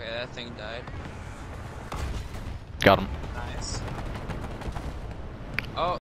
Okay, that thing died. Got him. Nice. Oh,